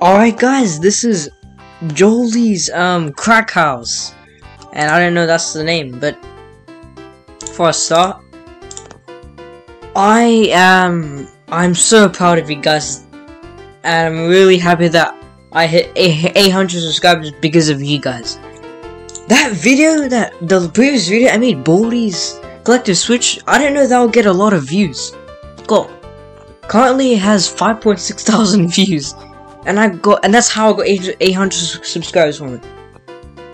Alright guys, this is Jaldi's um crack house. And I don't know that's the name, but for a start, I am I'm so proud of you guys. And I'm really happy that I hit 800 subscribers because of you guys. That video, that the previous video I made Baldi's collector switch, I didn't know that would get a lot of views. Got currently it has 5.6 thousand views and I got and that's how I got 800 subscribers from it.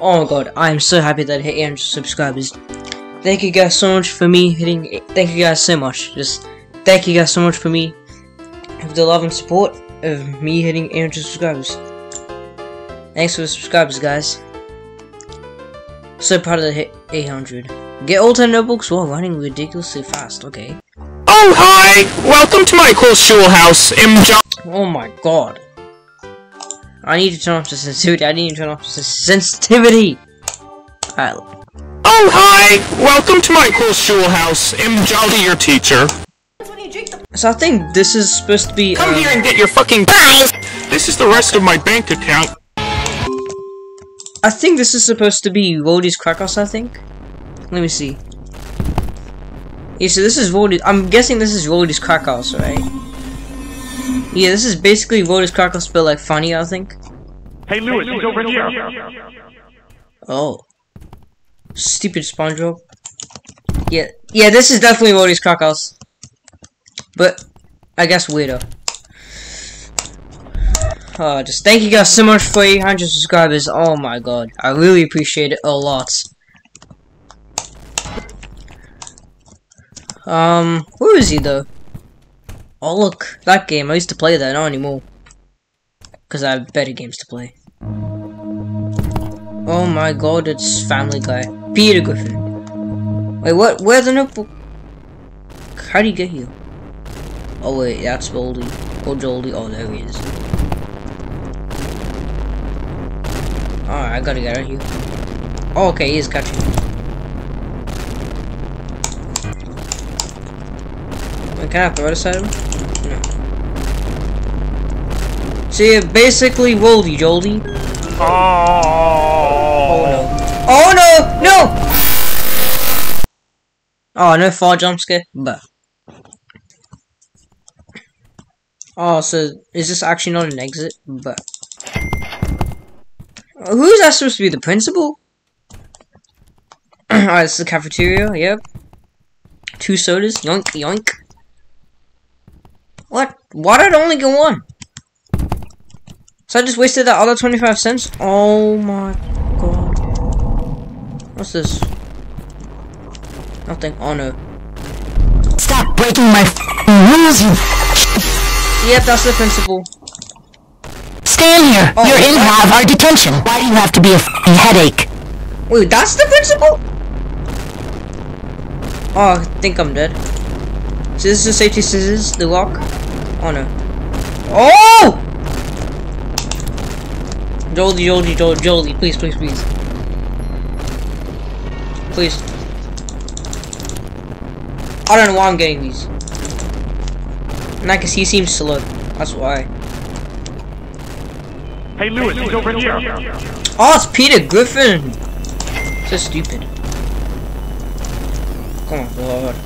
Oh my god, I am so happy that I hit 800 subscribers. Thank you guys so much for me hitting. Thank you guys so much. Just thank you guys so much for me for the love and support of me hitting 800 subscribers. Thanks for the subscribers, guys. So proud of the hit 800. Get all 10 notebooks while running ridiculously fast. Okay. Oh hi! Welcome to my cool school house. I'm John. Oh my god. I need to turn off the sensitivity. I need to turn off the sensitivity. Alright. Oh, hi! Welcome to my cool school house. I'm Jaldi, your teacher. So I think this is supposed to be. Come um, here and get your fucking prize! This is the rest of my bank account. I think this is supposed to be Voldy's Krakos, I think. Let me see. Yeah, so this is Voldy. I'm guessing this is Voldy's Krakos, right? Yeah, this is basically Voldy's Krakos, but like funny, I think. Hey, Lewis, he's over here. Oh. Stupid SpongeBob. Yeah, yeah, this is definitely Voldy's Krakos. But, I guess weirdo. Uh, just thank you guys so much for 800 subscribers. Oh my god. I really appreciate it a lot. Um, where is he though? Oh look, that game. I used to play that, not anymore. Because I have better games to play. Oh my god, it's Family Guy. Peter Griffin. Wait, what? Where's the notebook? How do you get here? Oh wait, that's Baldi. Or Jaldi. Oh, there he is. Alright, I gotta get out of here. Oh, okay, he's catching. Wait, can I throw this at him? No. See, basically, Woldy Joldy. Oh. oh no. Oh no! No! Oh, no fall jump scare, but. Oh, so is this actually not an exit? But. Who's that supposed to be? The principal? Alright, oh, this is the cafeteria, yep. Two sodas, yoink, yoink. What? Why did I only get one? So I just wasted that other 25 cents? Oh my god. What's this? Nothing. Oh no. Stop breaking my rules, you. Yep, that's the principal. Stay in here. Oh, You're in what? have our detention. Why do you have to be a f***ing headache? Wait, that's the principal? Oh, I think I'm dead. So this is the safety scissors, the lock. Oh no. Oh! Jolie, Jolie, Jolie, Jolie, please, please, please. Please. I don't know why I'm getting these. And I can see he seems slow. That's why. Hey, Lewis, he's over here. Oh, it's Peter Griffin! So stupid. Come on, Lord.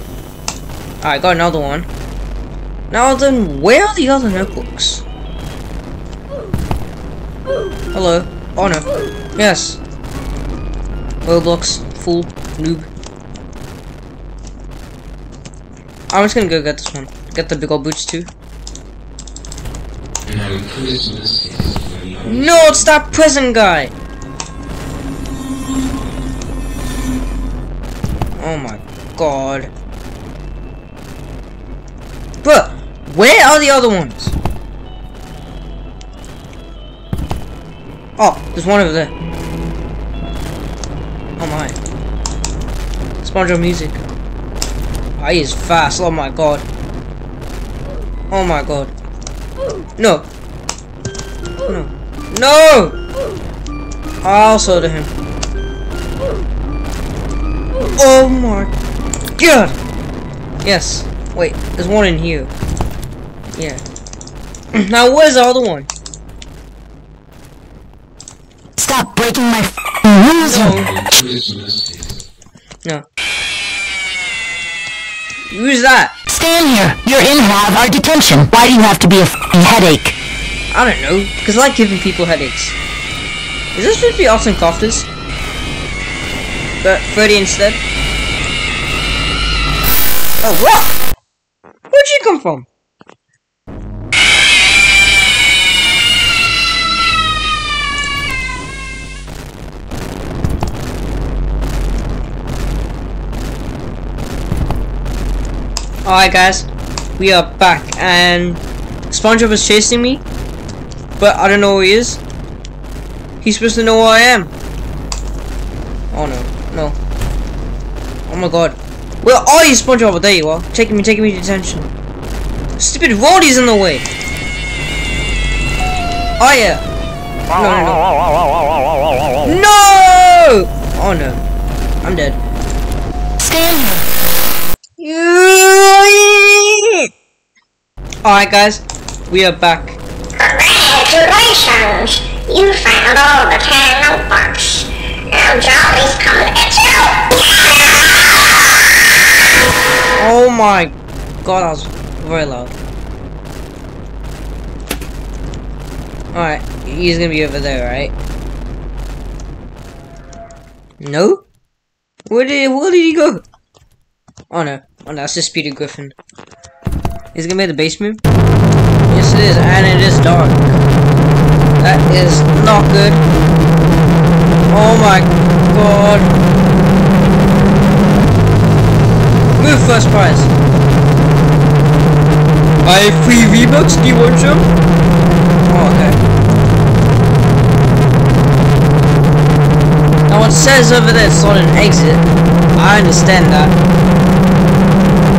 Alright, got another one. Now then, where are the other notebooks? Hello. Oh no. Yes. Roblox, fool, noob. I'm just gonna go get this one. Get the big old boots too. Merry Christmas. No, it's that prison guy! Oh my god. But where are the other ones? Oh, there's one over there. Oh my. SpongeBob music. Oh, he is fast. Oh my god. Oh my god. No. No. No! I'll soda him. Oh my god! Yes. Wait, there's one in here. Yeah. now where's all the other one? Stop breaking my f***ing rules, No. No. Who's that? Stand here. You're in half our detention. Why do you have to be a headache? I don't know, because I like giving people headaches. Is this supposed to be Austin Cofters? But Freddy instead? Oh, what? Where'd you come from? Alright guys, we are back and SpongeBob is chasing me, but I don't know who he is. He's supposed to know who I am. Oh no, no. Oh my god. Where are you SpongeBob? There you are. Taking me, taking me to detention. Stupid Roddy's in the way. Oh yeah. No, no, no. No! Oh no. I'm dead. Alright guys, we are back. You found all the ten notebooks. Now Jaldi's coming at you! Oh my god, that was very loud. Alright, he's gonna be over there, right? No? Where did where did he go? Oh no. Oh no, that's just Peter Griffin. Is it gonna be in the basement? Yes it is, and it is dark. That is not good. Oh my god. Move first prize. Have free V-Bucks, do you want some? Oh, okay. Now it says over there it's on an exit. I understand that.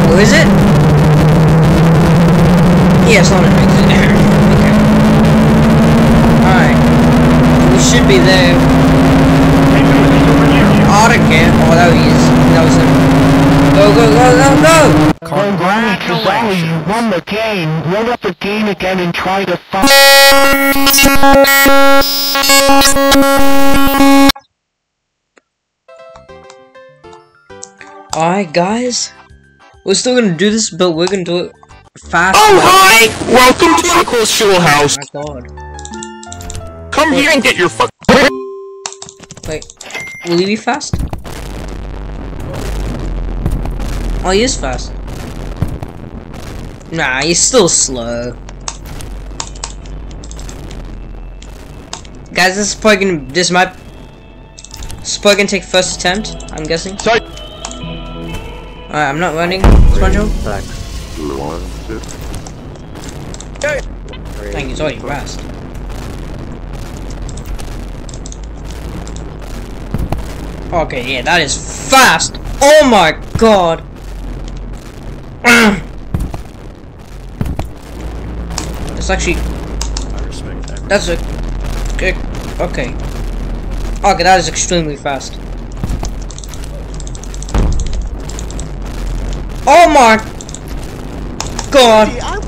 Where is it? Yeah, it's on an exit. Should be there. Oh, I don't care. Oh, that was That was him. Go, go, go, go, go! Congratulations, you won the game. Run up the game again and try to find... Alright, guys. We're still gonna do this, but we're gonna do it fast. Oh, hi! Welcome to Michael's Shul Oh House. my god. Come here and get your fuck. Wait. Will he be fast? Oh, he is fast. Nah, he's still slow. Guys, this is probably gonna. This might. This is probably gonna take first attempt, I'm guessing. Sorry. Alright, I'm not running, SpongeBob. Dang, he's already fast. Okay, yeah, that is fast! Oh my god! It's actually... I respect that. That's a... Okay. Okay, Okay, that is extremely fast. Oh my god!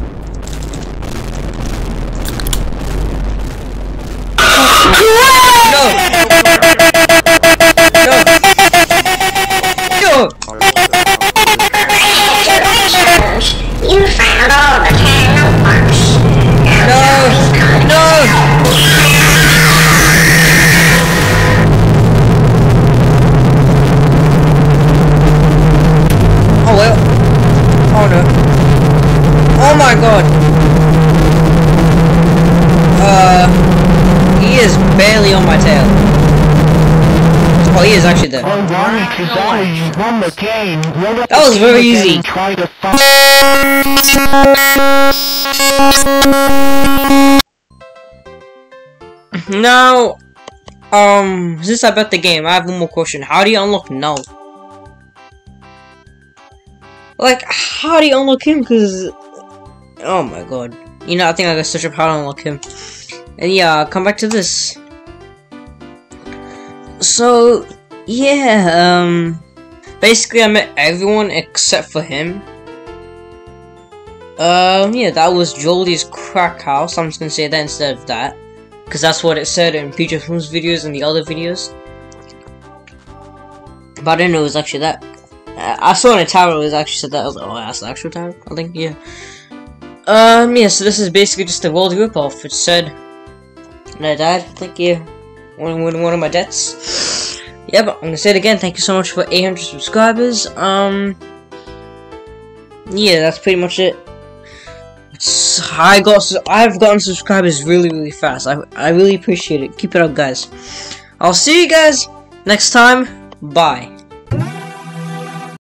No! No! Oh well. Oh no. Oh my god. Uh, he is barely on my tail. Oh, he is actually there. Alright, Kazali, you won the game. Run up That was very easy. and try to find... Now, um, since I bet the game, I have one more question. How do you unlock Null? Like, how do you unlock him? Cause, oh my god. You know, I think I gotta search up how to unlock him. And yeah, come back to this. So, yeah, um, Basically, I met everyone except for him. Um, yeah, that was Jaldi's crack house. I'm just gonna say that instead of that. Because that's what it said in Future Films videos and the other videos. But I didn't know it was actually that. Uh, I saw in a tower it was actually said that. I was like, oh, that's the actual tower, I think, yeah. Um, yeah, so this is basically just a world ripoff. It said, and I thank you. One, one, one of my debts. Yeah, but I'm gonna say it again, thank you so much for 800 subscribers. Um, yeah, that's pretty much it. It's, I got, I've gotten subscribers really, really fast. I, I really appreciate it. Keep it up, guys. I'll see you guys next time. Bye.